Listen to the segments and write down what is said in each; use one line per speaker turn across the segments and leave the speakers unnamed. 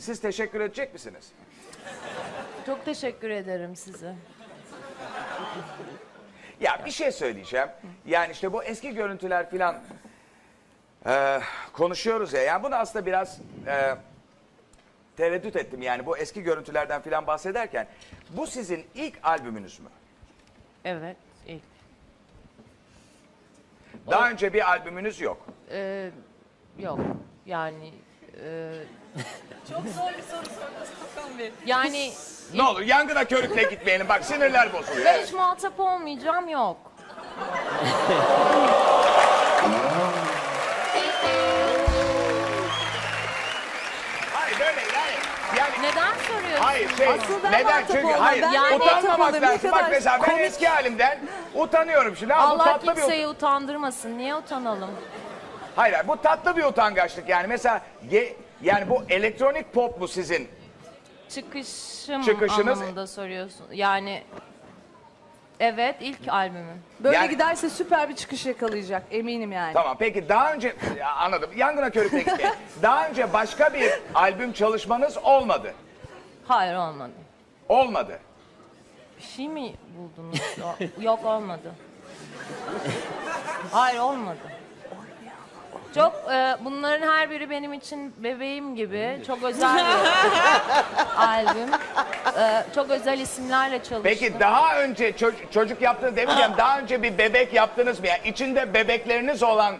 Siz teşekkür edecek misiniz?
Çok teşekkür ederim size.
Ya bir şey söyleyeceğim. Yani işte bu eski görüntüler filan e, konuşuyoruz ya. Yani bunu aslında biraz e, tereddüt ettim. Yani bu eski görüntülerden filan bahsederken. Bu sizin ilk albümünüz mü?
Evet. ilk.
Daha önce bir albümünüz yok.
Ee, yok. Yani e,
Çok zor bir soru sordunuz Hakan Bey.
yani
Ne olur yangına körükle gitmeyelim. Bak sinirler bozuluyor.
ben hiç muhatap olmayacağım yok.
Hayır böyle yani. Yani
Neden soruyorsun?
Hayır şey
Asıl ben
neden
muhatap
çünkü hayır
Ben
Yani-
utanmamak.
Ne
lazım. Bak
kadar
mesela ben
komik.
eski halimden utanıyorum şimdi. Ha, bu
Allah
tatlı bir
kimseyi utandırmasın. Niye utanalım?
Hayır, hayır, bu tatlı bir utangaçlık yani. Mesela ge- yani bu elektronik pop mu sizin?
Çıkışım
Çıkışınız-
anlamında soruyorsun. Yani evet ilk albümüm.
Böyle
Yani-
giderse süper bir çıkış yakalayacak eminim yani.
Tamam peki daha önce Ya, anladım. Yangına körükle gitmeyin. daha önce başka bir albüm çalışmanız olmadı.
Hayır olmadı.
Olmadı.
Bir şey mi buldunuz? O- Yok olmadı. Hayır olmadı. Çok e, bunların her biri benim için bebeğim gibi çok özel bir albüm. E, çok özel isimlerle çalıştım.
Peki daha önce ço- çocuk yaptınız demeyeceğim. daha önce bir bebek yaptınız mı? Yani içinde bebekleriniz olan...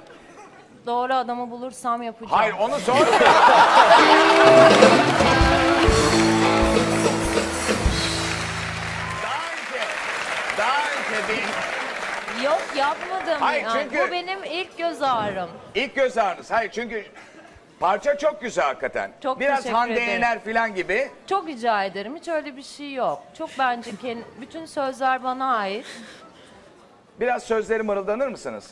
Doğru adamı bulursam yapacağım.
Hayır onu sormuyorum. daha önce, daha önce bir
Yok yapmadım.
Hayır,
yani.
çünkü-
Bu benim ilk göz ağrım.
ilk göz ağrınız. Hayır çünkü parça çok güzel hakikaten.
Çok
Biraz
teşekkür
Hande
ederim.
Yener falan gibi.
Çok rica ederim. Hiç öyle bir şey yok. Çok bence kendi, bütün sözler bana ait.
Biraz sözleri mırıldanır mısınız?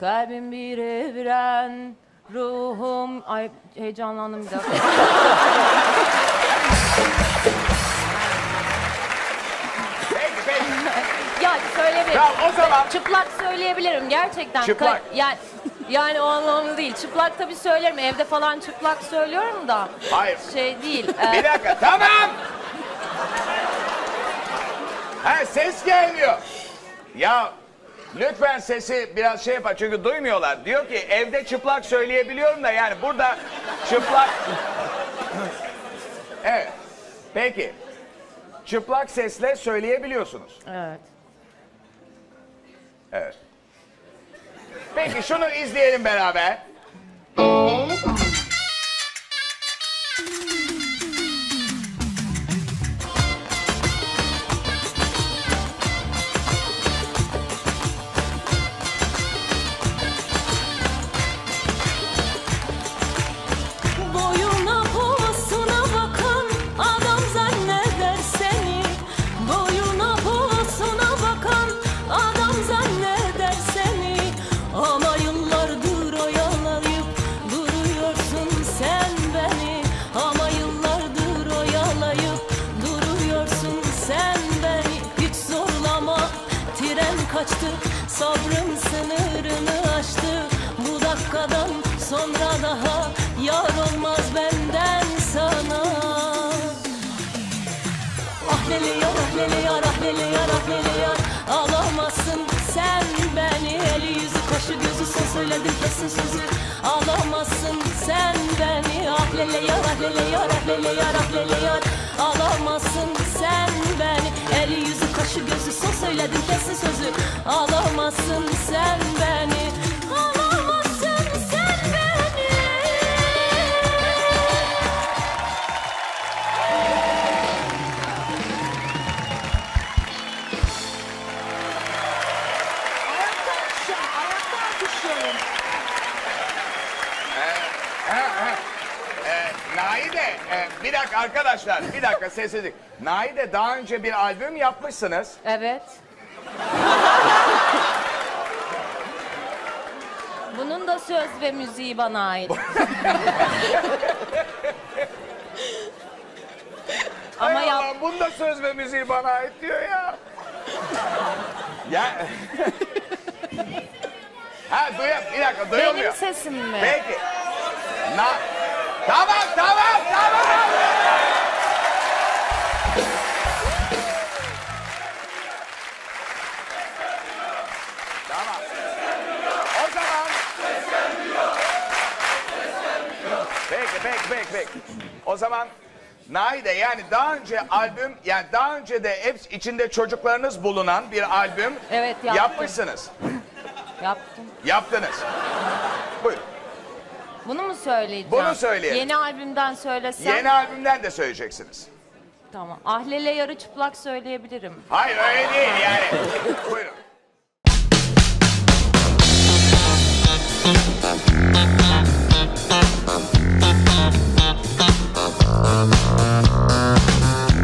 Kalbim bir evren, ruhum... Ay heyecanlandım bir dakika. ya söylemeyin.
Tamam, o zaman-
Çıplak söyleyebilirim gerçekten.
Çıplak.
Ka- yani, yani o anlamda değil. Çıplak tabii söylerim. Evde falan çıplak söylüyorum da.
Hayır.
Şey değil. e,
Bir dakika tamam. Ha ses gelmiyor. Ya lütfen sesi biraz şey yapar çünkü duymuyorlar. Diyor ki evde çıplak söyleyebiliyorum da yani burada çıplak. Evet. Peki. Çıplak sesle söyleyebiliyorsunuz.
evet.
Evet. Peki şunu izleyelim beraber.
Sabrım sınırını aştı. Bu dakikadan sonra daha yar olmaz benden sana. Ah lele yar ah lele yar ah lele yar ah lele yar. Alamazsın sen beni eli yüzü söyledim kesin sözü. Alamazsın sen beni. Ah yar ah yar ah yar ah yar. Alamazsın sen beni. Eli yüzü kaşı gözü. Son söyledim kesin sözü. Alamazsın sen beni
e, bir dakika arkadaşlar, bir dakika sessizlik. Naide daha önce bir albüm yapmışsınız.
Evet. Bunun da söz ve müziği bana ait. Ama
Hay
yap-
bunda söz ve müziği bana ait diyor ya. ya. ha duya, bir dakika duyulmuyor.
benim sesim mi?
Peki. Na Tamam tamam tamam. Tamam. O zaman. Peki peki peki peki. O zaman Naide yani daha önce albüm yani daha önce de hepsi içinde çocuklarınız bulunan bir albüm
Evet,
yapmışsınız.
Yaptım.
Yaptınız. Buyurun.
Bunu mu söyleyeceğim?
Bunu söyleyelim.
Yeni albümden söylesem.
Yeni albümden de söyleyeceksiniz.
Tamam. Ahlele yarı çıplak söyleyebilirim.
Hayır öyle değil yani. Buyurun.